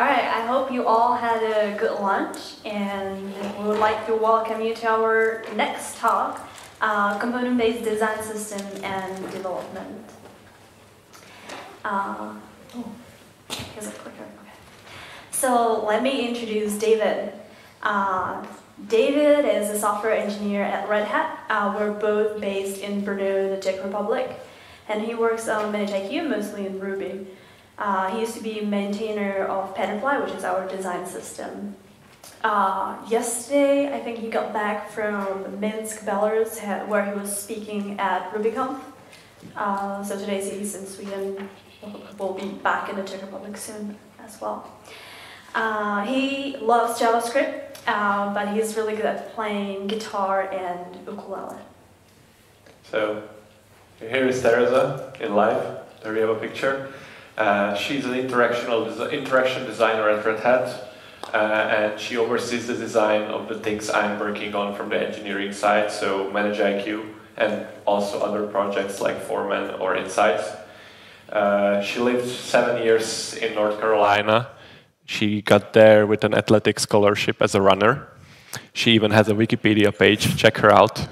All right, I hope you all had a good lunch, and we would like to welcome you to our next talk, uh, component-based design system and development. Uh, oh, here's a clicker. Okay. So let me introduce David. Uh, David is a software engineer at Red Hat. Uh, we're both based in Brno, the Czech Republic, and he works on ManageIQ, mostly in Ruby. Uh, he used to be maintainer of Patternfly, which is our design system. Uh, yesterday, I think he got back from Minsk, Belarus, where he was speaking at RubyConf. Uh, so today he's in Sweden. We'll be back in the Czech Republic soon as well. Uh, he loves JavaScript, uh, but he's really good at playing guitar and ukulele. So here is Tereza in live. There we have a picture. Uh, she's an interactional interaction designer at Red Hat, uh, and she oversees the design of the things I'm working on from the engineering side, so ManageIQ, and also other projects like Foreman or Insights. Uh, she lived seven years in North Carolina. She got there with an athletic scholarship as a runner. She even has a Wikipedia page, check her out.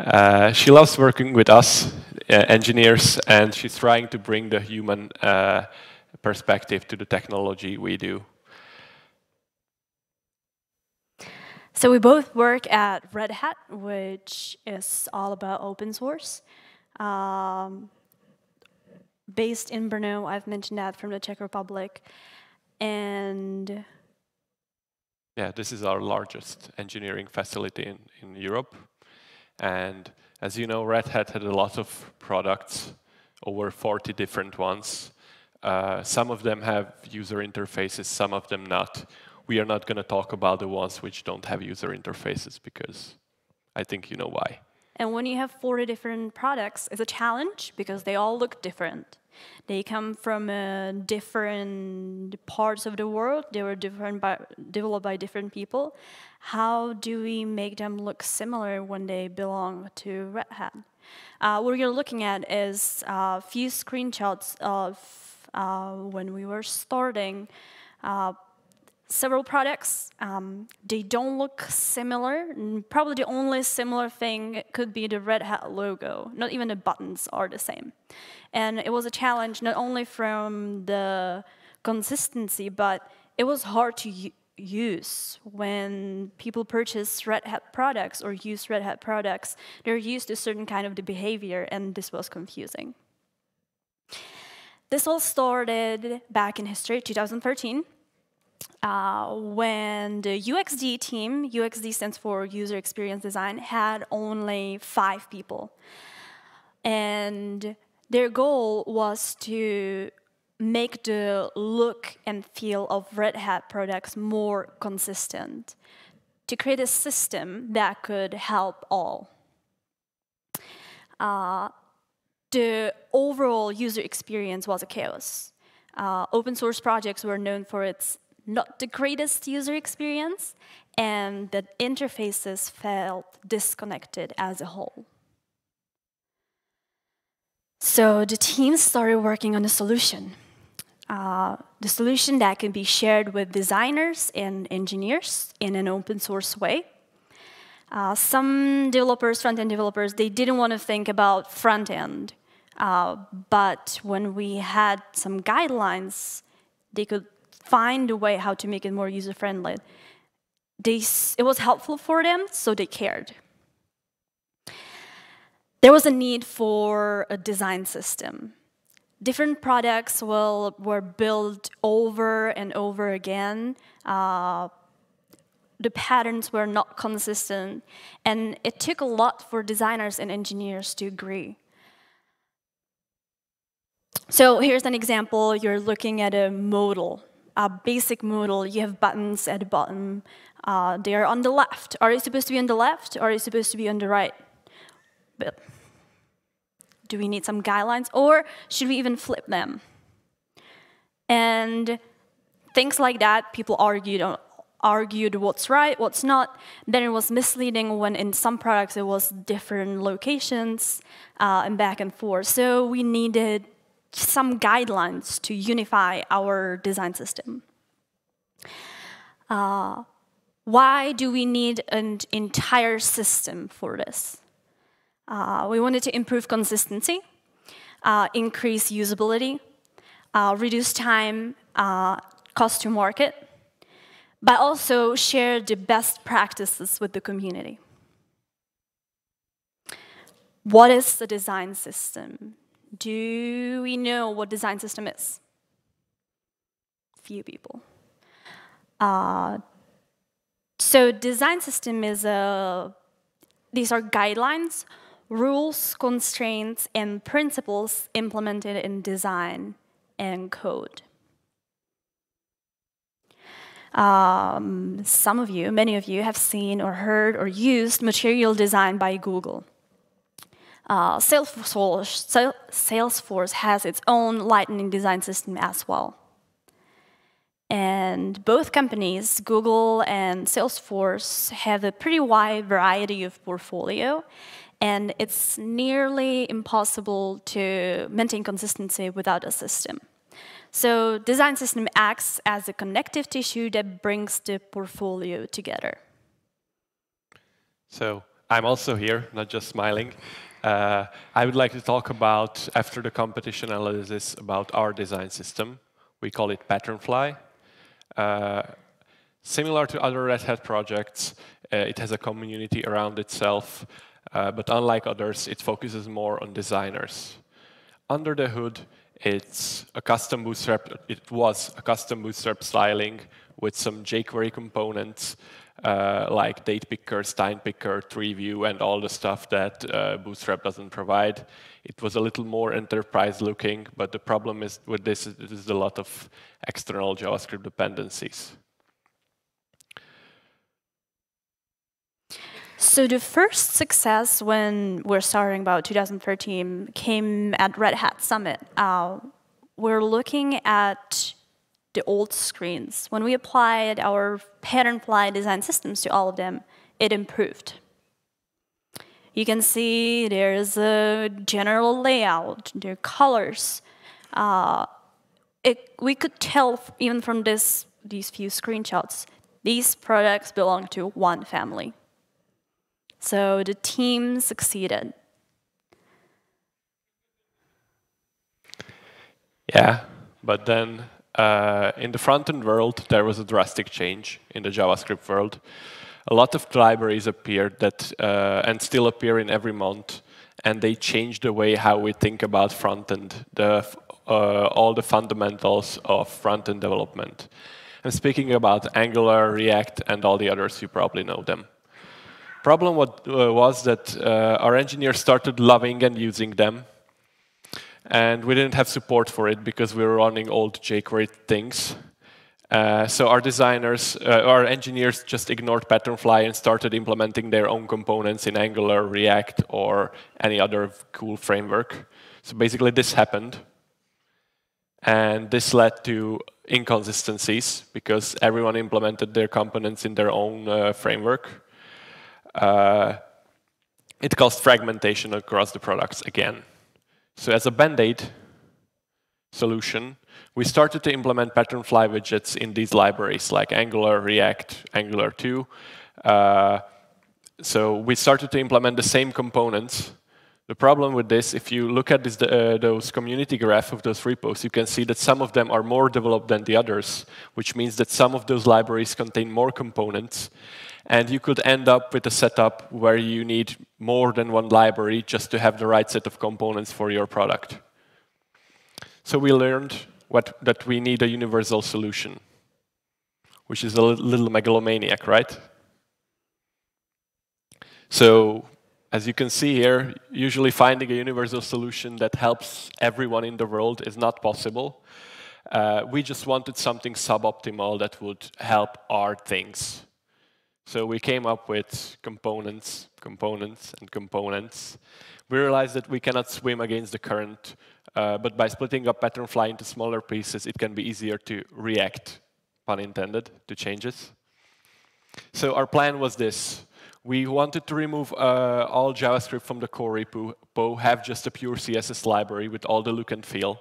Uh, she loves working with us engineers, and she's trying to bring the human uh, perspective to the technology we do. So we both work at Red Hat, which is all about open source. Um, based in Brno, I've mentioned that from the Czech Republic. And yeah, this is our largest engineering facility in, in Europe. And as you know, Red Hat had a lot of products, over 40 different ones. Uh, some of them have user interfaces, some of them not. We are not going to talk about the ones which don't have user interfaces because I think you know why. And when you have 40 different products, it's a challenge because they all look different. They come from uh, different parts of the world. They were different by, developed by different people. How do we make them look similar when they belong to Red Hat? Uh, what you're looking at is a uh, few screenshots of uh, when we were starting uh, several products. Um, they don't look similar. Probably the only similar thing could be the Red Hat logo. Not even the buttons are the same. And it was a challenge not only from the consistency, but it was hard to use when people purchase Red Hat products or use Red Hat products. They're used to certain kind of the behavior, and this was confusing. This all started back in history, 2013, uh, when the UXD team, UXD stands for User Experience Design, had only five people. And their goal was to make the look and feel of Red Hat products more consistent, to create a system that could help all. Uh, the overall user experience was a chaos. Uh, open source projects were known for its not the greatest user experience, and the interfaces felt disconnected as a whole. So the team started working on a solution. Uh, the solution that can be shared with designers and engineers in an open source way. Uh, some developers, front-end developers, they didn't want to think about front-end. Uh, but when we had some guidelines, they could find a way how to make it more user-friendly. It was helpful for them, so they cared. There was a need for a design system. Different products will, were built over and over again. Uh, the patterns were not consistent, and it took a lot for designers and engineers to agree. So here's an example. You're looking at a modal a basic modal, you have buttons at the bottom. Uh, they are on the left. Are they supposed to be on the left or are they supposed to be on the right? But do we need some guidelines or should we even flip them? And things like that, people argued argued what's right, what's not. Then it was misleading when in some products it was different locations uh, and back and forth. So we needed some guidelines to unify our design system. Uh, why do we need an entire system for this? Uh, we wanted to improve consistency, uh, increase usability, uh, reduce time, uh, cost to market, but also share the best practices with the community. What is the design system? Do we know what design system is? Few people. Uh, so design system is a, these are guidelines, rules, constraints, and principles implemented in design and code. Um, some of you, many of you, have seen or heard or used material design by Google. Uh, Salesforce, Salesforce has its own lightning design system as well. And both companies, Google and Salesforce, have a pretty wide variety of portfolio, and it's nearly impossible to maintain consistency without a system. So design system acts as a connective tissue that brings the portfolio together. So I'm also here, not just smiling. Uh, I would like to talk about, after the competition analysis, about our design system. We call it Patternfly. Uh, similar to other Red Hat projects, uh, it has a community around itself, uh, but unlike others, it focuses more on designers. Under the hood, it's a custom bootstrap, it was a custom bootstrap styling with some jQuery components uh, like date picker, time picker, tree view, and all the stuff that uh, Bootstrap doesn't provide. It was a little more enterprise looking, but the problem is with this is, is a lot of external JavaScript dependencies. So the first success when we're starting about 2013 came at Red Hat Summit. Uh, we're looking at the old screens. When we applied our Patternfly design systems to all of them, it improved. You can see there's a general layout, there are colors. Uh, it, we could tell even from this, these few screenshots, these products belong to one family. So the team succeeded. Yeah, but then uh, in the front-end world, there was a drastic change in the JavaScript world. A lot of libraries appeared that uh, and still appear in every month, and they changed the way how we think about front-end, the, uh, all the fundamentals of front-end development. And speaking about Angular, React, and all the others, you probably know them. Problem uh, was that uh, our engineers started loving and using them, and we didn't have support for it because we were running old jQuery things. Uh, so our designers, uh, our engineers just ignored Patternfly and started implementing their own components in Angular, React, or any other cool framework. So basically this happened. And this led to inconsistencies because everyone implemented their components in their own uh, framework. Uh, it caused fragmentation across the products again. So as a band-aid solution, we started to implement Patternfly widgets in these libraries like Angular, React, Angular 2. Uh, so we started to implement the same components. The problem with this, if you look at this, uh, those community graph of those repos, you can see that some of them are more developed than the others, which means that some of those libraries contain more components. And you could end up with a setup where you need more than one library just to have the right set of components for your product. So we learned what, that we need a universal solution, which is a little megalomaniac, right? So as you can see here, usually finding a universal solution that helps everyone in the world is not possible. Uh, we just wanted something suboptimal that would help our things. So we came up with components, components, and components. We realized that we cannot swim against the current, uh, but by splitting up Patternfly into smaller pieces, it can be easier to react, pun intended, to changes. So our plan was this. We wanted to remove uh, all JavaScript from the core repo, have just a pure CSS library with all the look and feel.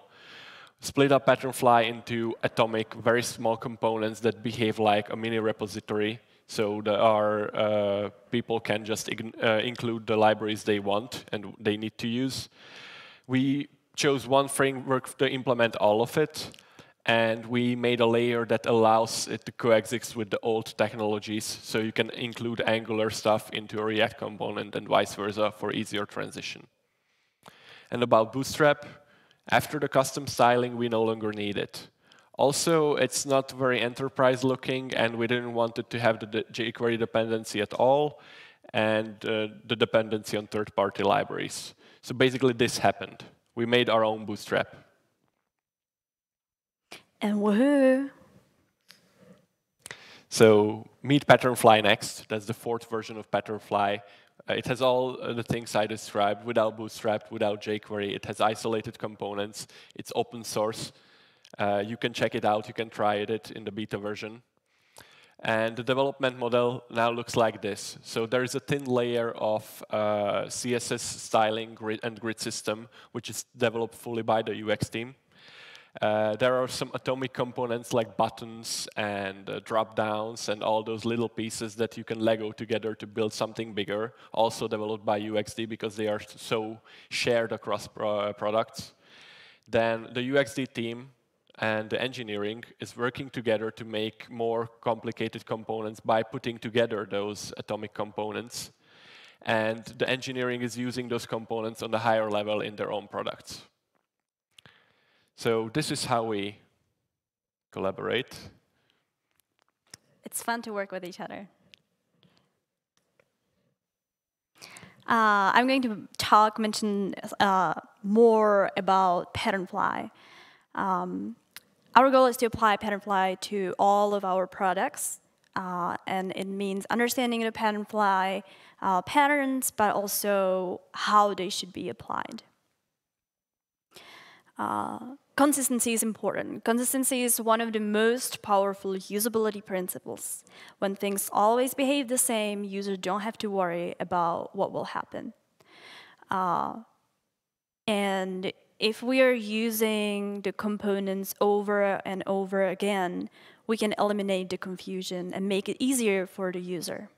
split up Patternfly into atomic, very small components that behave like a mini repository. So there are, uh, people can just uh, include the libraries they want and they need to use. We chose one framework to implement all of it, and we made a layer that allows it to coexist with the old technologies, so you can include Angular stuff into a React component and vice versa for easier transition. And about Bootstrap, after the custom styling, we no longer need it. Also, it's not very enterprise looking, and we didn't want it to have the jQuery dependency at all, and uh, the dependency on third-party libraries. So basically, this happened. We made our own Bootstrap. And woohoo! So meet Patternfly next. That's the fourth version of Patternfly. Uh, it has all uh, the things I described without Bootstrap, without jQuery. It has isolated components. It's open source. Uh, you can check it out. You can try it in the beta version. And the development model now looks like this. So there is a thin layer of uh, CSS styling grid and grid system, which is developed fully by the UX team. Uh, there are some atomic components like buttons and uh, drop downs and all those little pieces that you can Lego together to build something bigger, also developed by UXD because they are so shared across pro products. Then the UXD team and the engineering is working together to make more complicated components by putting together those atomic components. And the engineering is using those components on the higher level in their own products. So this is how we collaborate. It's fun to work with each other. Uh, I'm going to talk, mention uh, more about Patternfly. Um, our goal is to apply Patternfly to all of our products, uh, and it means understanding the Patternfly uh, patterns, but also how they should be applied. Uh, Consistency is important. Consistency is one of the most powerful usability principles. When things always behave the same, users don't have to worry about what will happen. Uh, and if we are using the components over and over again, we can eliminate the confusion and make it easier for the user.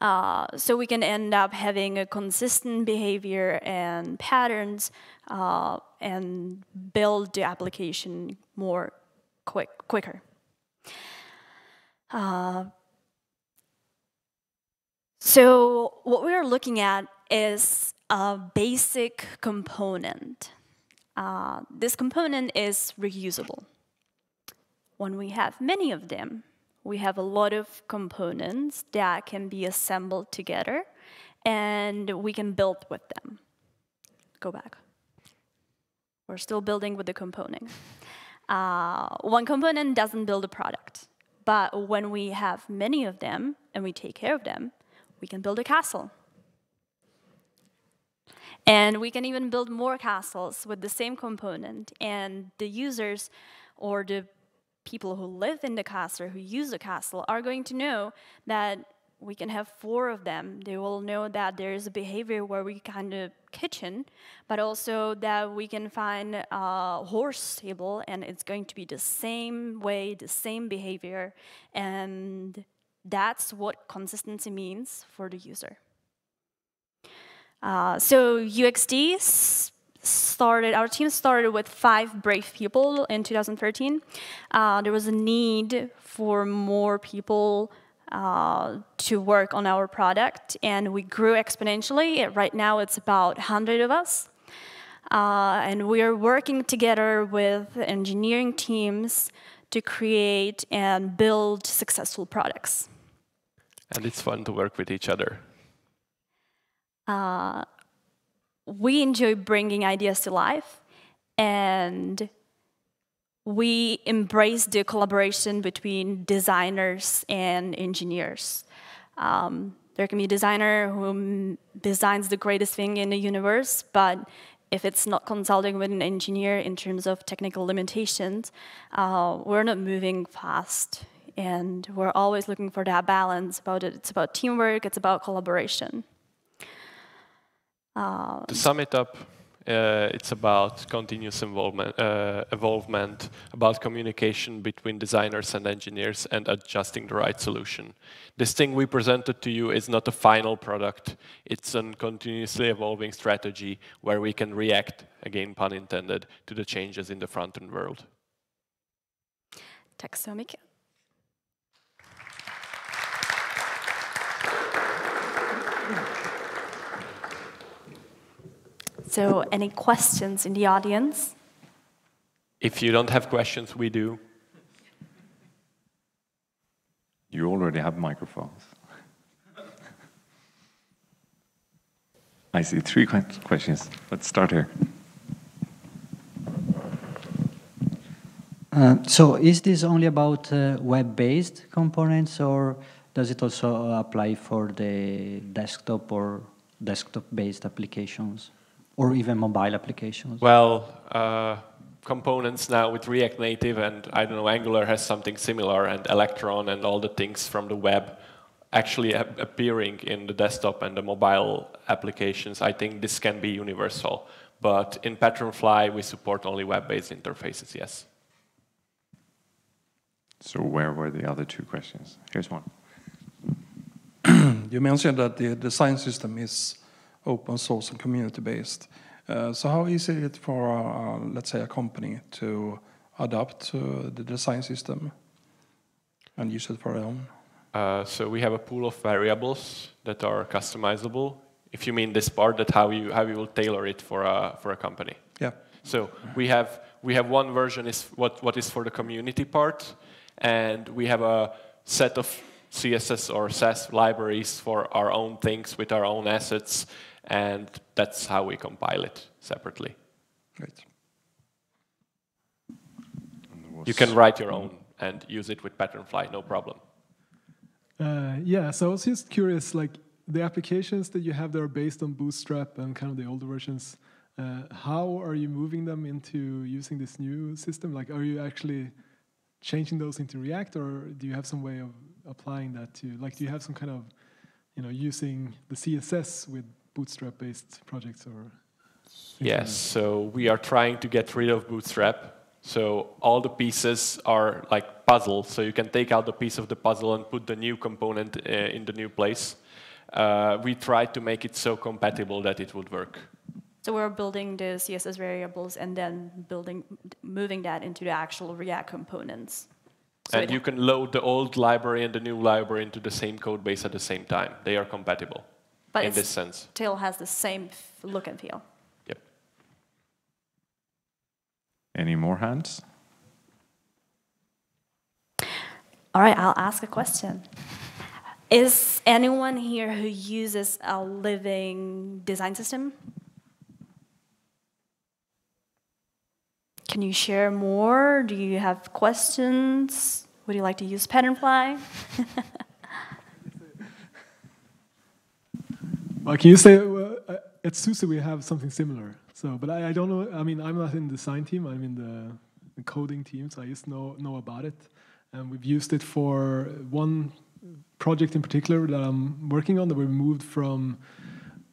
Uh, so we can end up having a consistent behavior and patterns uh, and build the application more quick, quicker. Uh, so what we are looking at is a basic component. Uh, this component is reusable. When we have many of them, we have a lot of components that can be assembled together and we can build with them. Go back. We're still building with the component. Uh, one component doesn't build a product, but when we have many of them and we take care of them, we can build a castle. And we can even build more castles with the same component, and the users or the people who live in the castle, who use the castle, are going to know that we can have four of them. They will know that there is a behavior where we kind of uh, kitchen, but also that we can find a horse stable and it's going to be the same way, the same behavior, and that's what consistency means for the user. Uh, so UXD started, our team started with five brave people in 2013. Uh, there was a need for more people uh, to work on our product, and we grew exponentially. Right now, it's about 100 of us. Uh, and we are working together with engineering teams to create and build successful products. And it's fun to work with each other. Uh, we enjoy bringing ideas to life and we embrace the collaboration between designers and engineers. Um, there can be a designer who designs the greatest thing in the universe, but if it's not consulting with an engineer in terms of technical limitations, uh, we're not moving fast. And we're always looking for that balance about it. It's about teamwork, it's about collaboration. Um, to sum it up, Uh, it's about continuous involvement, uh, evolvement, about communication between designers and engineers, and adjusting the right solution. This thing we presented to you is not a final product. It's a continuously evolving strategy where we can react, again pun intended, to the changes in the front-end world. Så mycket. So, any questions in the audience? If you don't have questions, we do. You already have microphones. I see three questions. Let's start here. Uh, so is this only about uh, web-based components or does it also apply for the desktop or desktop-based applications? Or even mobile applications? Well, uh, components now with React Native and I don't know, Angular has something similar and Electron and all the things from the web actually appearing in the desktop and the mobile applications. I think this can be universal. But in Patternfly, we support only web-based interfaces, yes. So where were the other two questions? Here's one. you mentioned that the design system is open source and community based. Uh, so how easy is it for, uh, let's say, a company to adapt to the design system and use it for their own? Uh, so we have a pool of variables that are customizable. If you mean this part, that how you how you will tailor it for a for a company. Yeah. So we have we have one version is what what is for the community part, and we have a set of CSS or Sass libraries for our own things with our own assets and that's how we compile it separately. Great. You can write your own and use it with Patternfly, no problem. Uh, yeah, so I was just curious, like the applications that you have that are based on Bootstrap and kind of the older versions, uh, how are you moving them into using this new system? Like, are you actually changing those into React, or do you have some way of applying that to, like, do you have some kind of, you know, using the CSS with Bootstrap-based projects or? Yes, so we are trying to get rid of Bootstrap. So all the pieces are like puzzles. So you can take out the piece of the puzzle and put the new component uh, in the new place. Uh, we tried to make it so compatible that it would work. So we're building the CSS variables and then building, moving that into the actual React components. So and you can load the old library and the new library into the same code base at the same time. They are compatible but in this sense. Still has the same look and feel. Yep. Any more hands? All right, I'll ask a question. Is anyone here who uses a living design system? Can you share more? Do you have questions? Would you like to use Patternfly? Well, can you say uh, at SUSE we have something similar? So, but I, I, don't know. I mean, I'm not in the design team. I'm in the, the, coding team, so I just know know about it. And we've used it for one project in particular that I'm working on. That we moved from,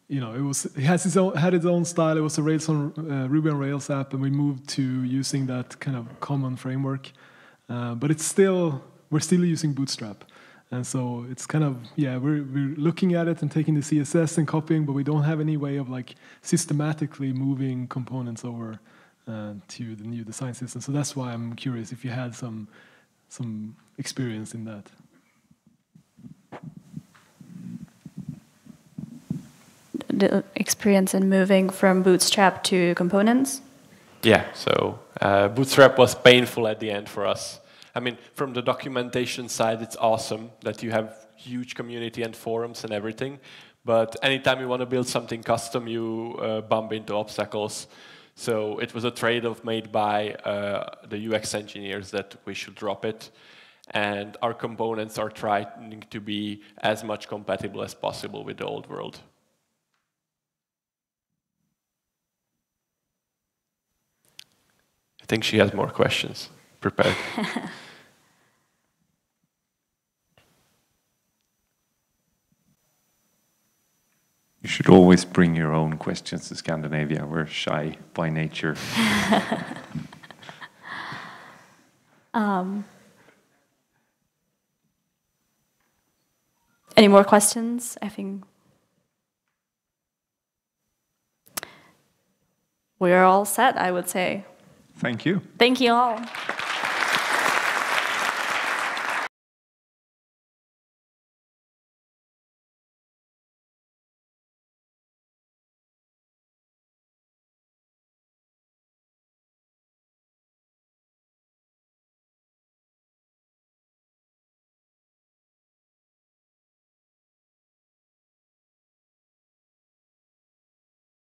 you know, it was it has its own had its own style. It was a Rails on uh, Ruby on Rails app, and we moved to using that kind of common framework. Uh, but it's still we're still using Bootstrap. And so it's kind of, yeah, we're, we're looking at it and taking the CSS and copying, but we don't have any way of like systematically moving components over uh, to the new design system. So that's why I'm curious if you had some, some experience in that. The experience in moving from Bootstrap to components? Yeah, so uh, Bootstrap was painful at the end for us. I mean, from the documentation side, it's awesome that you have huge community and forums and everything. But anytime you want to build something custom, you uh, bump into obstacles. So it was a trade-off made by uh, the UX engineers that we should drop it. And our components are trying to be as much compatible as possible with the old world. I think she has more questions prepared. You should always bring your own questions to Scandinavia. We're shy by nature. Um, any more questions? I think we're all set, I would say. Thank you. Thank you all.